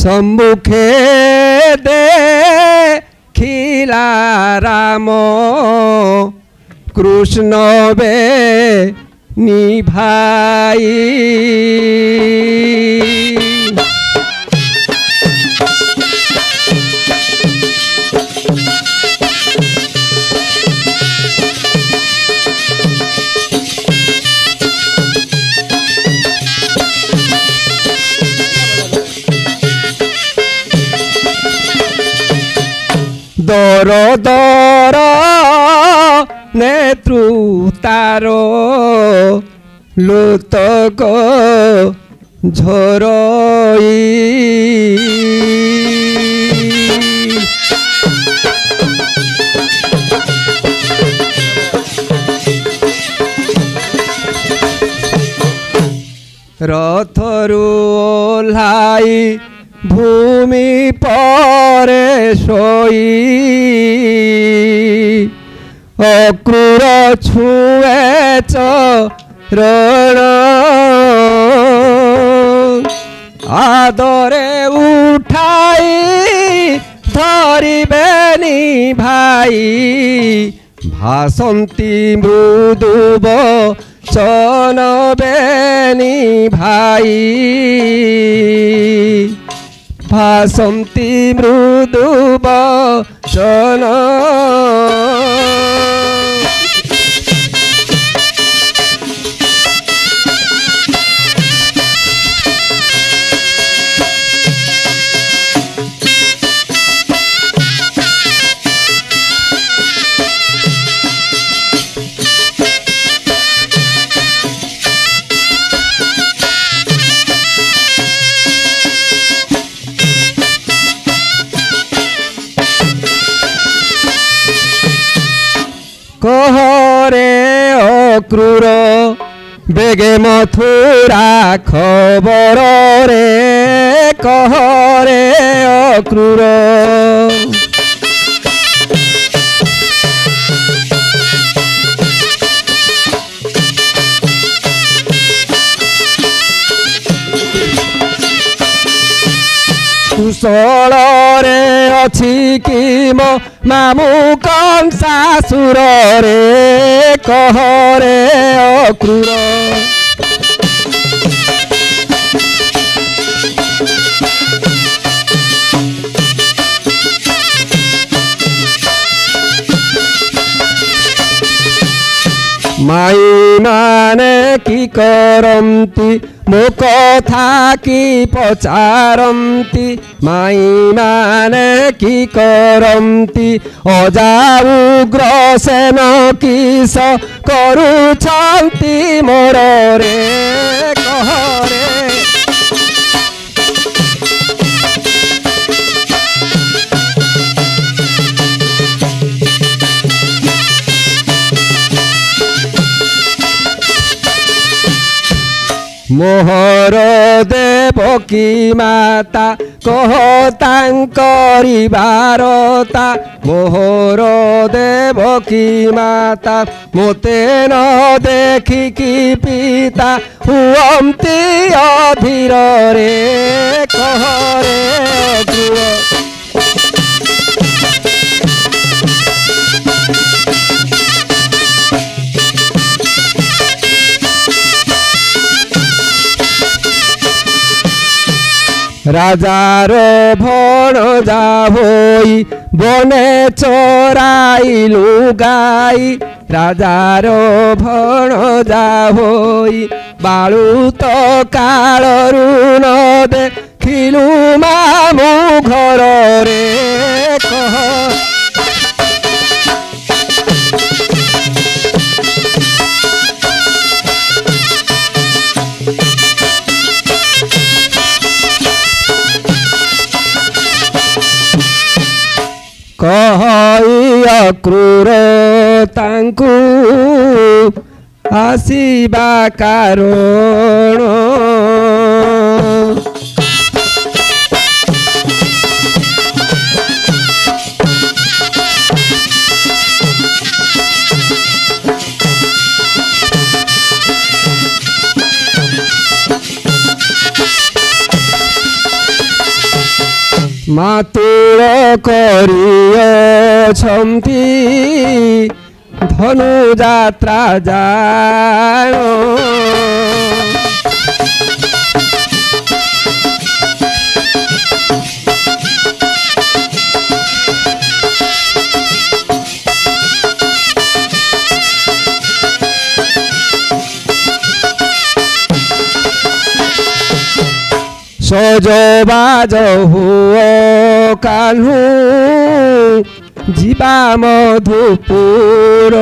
सम्मुखे दे खिला राम कृष्ण बे निभाई দর দর নেত্রু তার লুতক ঝরই রথরু ওলাই ভূমি পর 소이 억구로 추에 쩔어러 아더레 উঠাই ধরিবেনি ভাই ভাসন্তী মৃদুব চনবেনি ভাই भाषंती मृदुबा जना কহরে অক্রুর বেগে মথুরা খবর রে কহরে অক্রুর কুশলরে ଅଛିକି ମୋ ମାମୁଁ କଂସା ସୁରରେ କହରେ ଅକ୍ରୁର ମାଇମାନେ କି କରନ୍ତି ମୋ କଥା କି ପଚାରନ୍ତି ମାଇମାନେ କି କରନ୍ତି ଅଜାଉ ଗ୍ରସେନ କିସ କରୁଛନ୍ତି ମୋରରେ କହ মোহর দেবকী মাতা কহ তাঙ্করি বারতা মোহর দেবকী মাতা মোতে ন দেখিকি পিতা হুয়ন্তি অধীর রে কহ রাজার ভড় যাবই বনে চরাই লুগাই রাজার ভর যাবই তো কালরু নদে খিলু মামু ঘর রে কহ କହିଅ କ୍ରୂର ତାଙ୍କୁ ଆସିବା କାରଣ ମାତୁର କରିଅଛନ୍ତି ଧନୁଯାତ୍ରା ଜାଣ সজো বাজহু কানহু জীবা মধুপুর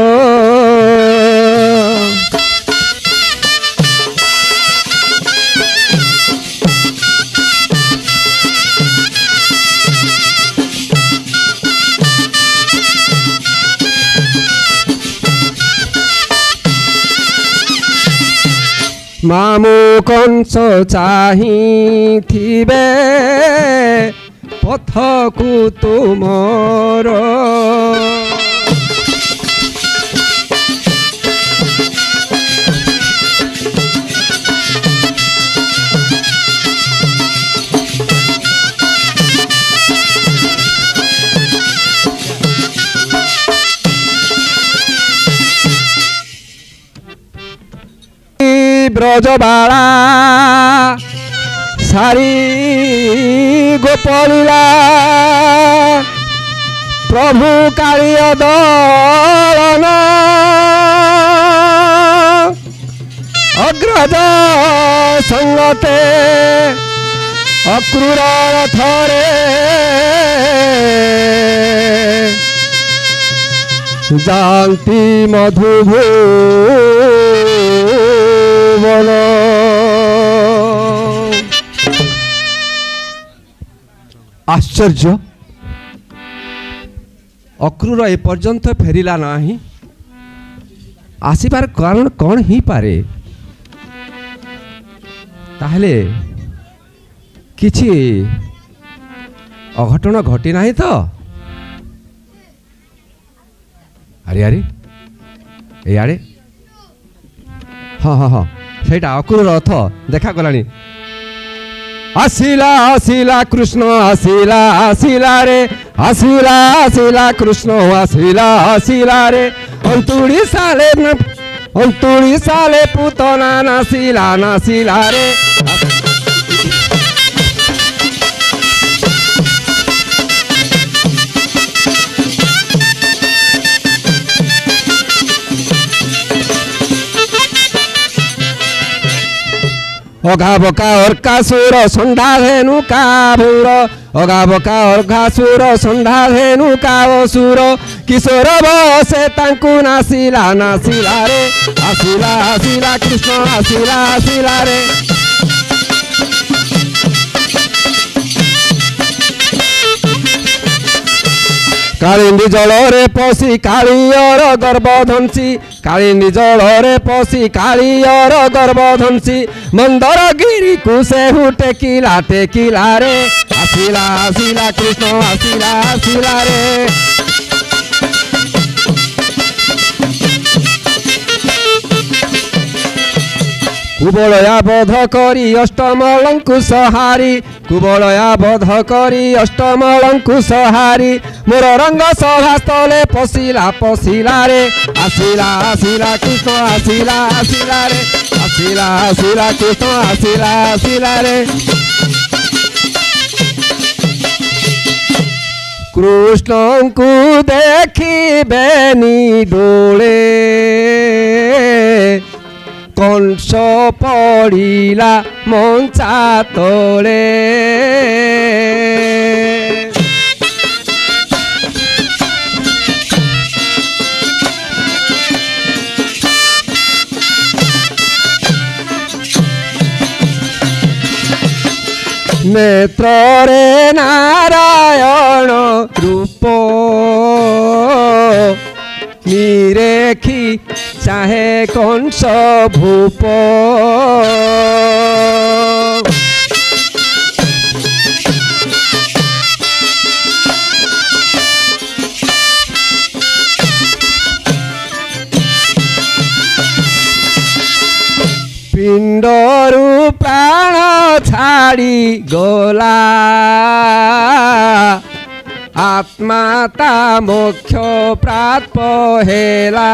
মামু কঞ্চ চাহি থিবে পথকু তোমাৰ ବ୍ରଜବାଳା ଶାରୀ ଗୋପଲୀଳା ପ୍ରଭୁ କାଳିୟ ଦଳନ ଅଗ୍ରଜ ସଙ୍ଗତେ ଅକ୍ରୁର ରଥରେ ଯାଆନ୍ତି ମଧୁଭୂ বলো আশ্চর্য অক্রুর এ পর্যন্ত ফেরিলা নাহি আসিবার কারণ কণ হইপারে তাহলে কিছু অঘটন ঘটি না তো আরে আরে এই আরে হ্যাঁ হ্যাঁ হ্যাঁ ସେଇଟା ଅକ୍ରୁର ଅର୍ଥ ଦେଖାଗଲାଣି ଆସିଲା ଆସିଲା କୃଷ୍ଣ ଆସିଲା ଆସିଲା ରେ ଆସିଲା ଆସିଲା କୃଷ୍ଣ ଆସିଲା ଆସିଲା ରେ ଅନ୍ତୁଳି ସାଲେ ଅନ୍ତୁଳି ସାଲେ ପୁତନା ନାସିଲା ନାସିଲା ରେ Oga boca orca suro sonda de ka buro Oga boca orca, suro sonda nuca, ka osuro Kisoro silare. tanku nasila Asila asila Krishna asila asilare Kalindi ଜଳରେ ପଶି କାଳିଅର ଗର୍ବ ଧନସି କାଳିନ୍ଦୀ ଜଳରେ ପଶି କାଳିଅର ଗର୍ବ ଧନସି ମନ୍ଦର ଗିରିକୁ ସେହୁ ଟେକିଲା ଟେକିଲା ରେ ଆସିଲା ଆସିଲା କୃଷ୍ଣ ଆସିଲା ଆସିଲା ରେ କୁବଳୟା ବଧ କରି ଅଷ୍ଟମଳଙ୍କୁ ସହାରି কুবলয়া বধ করি অষ্টমলঙ্কু সহারি মোর রঙ্গ সভাস্থলে পশিলা পশিলা রে আসিলা আসিলা কৃষ্ণ আসিলা আসিলা রে আসিলা আসিলা কৃষ্ণ আসিলা আসিলা রে কৃষ্ণঙ্কু দেখিবেনি ডোলে କଂସ ପଡ଼ିଲା ମଞ୍ଚା ତଳେ ନେତ୍ରରେ ନାରାୟଣ চাহে কংস ভূপ পিণ্ডরু প্রাণ ছাড়ি গোলা आत्मा ता मोक्षो हेला